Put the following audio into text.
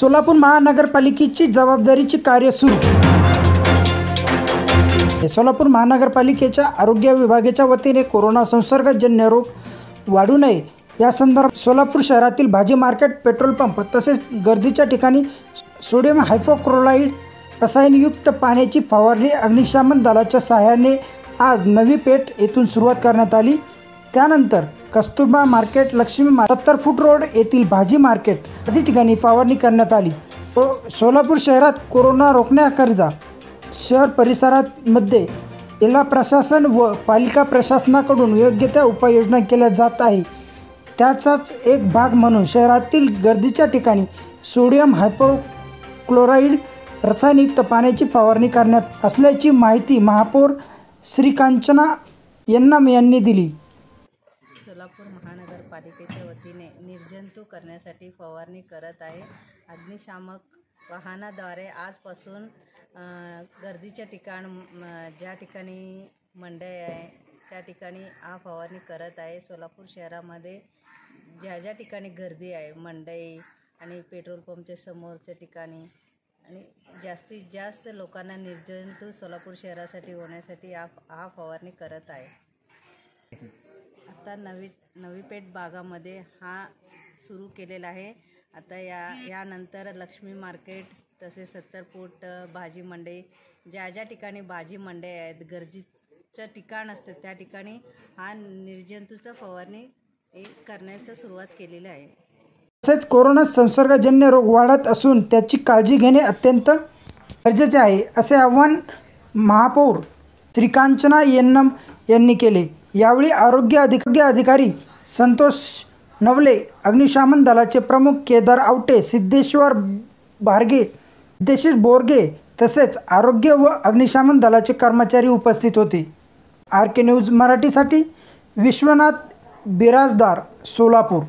सोलापूर महानगरपालिकेची जबाबदारीची कार्य सुरू. सोलापूर महानगरपालिकेच्या आरोग्य विभागाच्या वतीने कोरोना संसर्गजन्य रोग वाढू नये. या संदर्भात सोलापूर शहरातील भाजी मार्केट पेट्रोल पंप तसेच गर्दीच्या ठिकाणी सोडियम हायफोक्रोलाईड रसायनयुक्त पाण्याची फवारणी अग्निशमन दलाच्या सहाय्याने आज नवी पेठ येथून सुरुवात करण्यात आली. त्यानंतर कस्तुरबा मार्केट लक्ष्मी मार्केट सत्तर फूट रोड येथील भाजी मार्केट. आदी ठिकाणी फवारणी करण्यात आली. सोलापूर शहरात कोरोना रोखण्याकरिता शहर परिसरामध्ये जिल्हा प्रशासन व पालिका प्रशासनाकडून योग्य त्या उपाययोजना केल्या जात आहे त्याचाच एक भाग म्हणून शहरातील गर्दीच्या ठिकाणी सोडियम हायपोक्लोराईड रसायनयुक्त पाण्याची फवारणी करण्यात असल्याची माहिती महापौर श्रीकांचना यन्नम यांनी दिली. सोलापूर महानगरपालिकेच्या वतीने निर्जंतुक करण्यासाठी फवारणी करत आहे. अग्निशामक वाहनाद्वारे आजपासून गर्दीच्या ठिकाण ज्या ठिकाणी मंडई आहे त्या ठिकाणी हा फवारणी करत आहे. सोलापूर शहरामध्ये ज्या ज्या ठिकाणी गर्दी आहे मंडई आणि पेट्रोल पंपच्या समोरच्या ठिकाणी आणि जास्तीत जास्त लोकांना निर्जंतुक सोलापूर शहरासाठी होण्यासाठी हा हा फवारणी करत आहे. आता नवी नवीपेठ भागामध्ये हा सुरू केलेला आहे. आता या यानंतर लक्ष्मी मार्केट तसेच सत्तरपूट भाजी मंडई ज्या ज्या ठिकाणी भाजी मंडई आहेत गरजेचं ठिकाण असतं त्या ठिकाणी हा निर्जंतूचा फवारणी करण्याचं सुरुवात केलेली आहे. तसेच कोरोना संसर्गजन्य रोग वाढत असून त्याची काळजी घेणे अत्यंत गरजेचे आहे असे आव्हान महापौर श्रीकांचना येन्नम यांनी केले. यावेळी आरोग्य अधिक अधिकारी संतोष नवले अग्निशमन दलाचे प्रमुख केदार आवटे सिद्धेश्वर भारगे सिद्धेश्वर बोरगे तसेच आरोग्य व अग्निशमन दलाचे कर्मचारी उपस्थित होते. आर के न्यूज मराठीसाठी विश्वनाथ बिराजदार सोलापूर.